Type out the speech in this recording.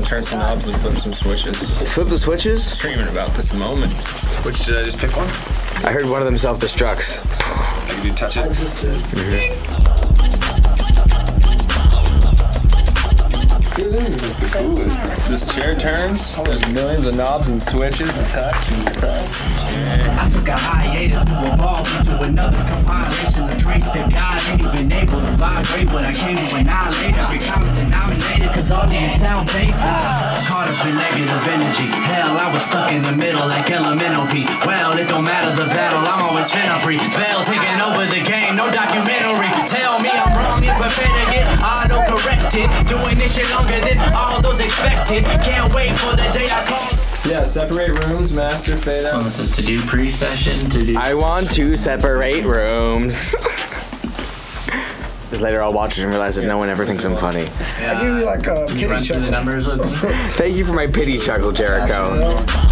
knobs and flip some switches. Flip the switches? Dreaming about this moment. Which did I just pick one? I heard one of them self-destructs. You do touch it. Just did. Dude, this is just the coolest. This chair turns. There's millions of knobs and switches to touch and press. I took a hiatus to evolve into another compilation of traits that God ain't even able to vibrate. But I came to annihilate every common denominator, cause all these sound basic. Caught up in negative energy. Hell, I was stuck in the middle like elemental P. Well, it don't matter the battle, I'm always finna prevail. Taking over the game, no documentary. Tell me I'm wrong and prepare to get auto corrected. Doing this shit longer than all those expected. Can't wait for the day I call. Yeah, separate rooms, master, fade out. This is to do pre-session, to do I want to separate rooms. Because later I'll watch it and realize that no one ever thinks I'm funny. I give you like a pity run through the chuckle. numbers with me? Thank you for my pity chuckle, Jericho. Absolutely.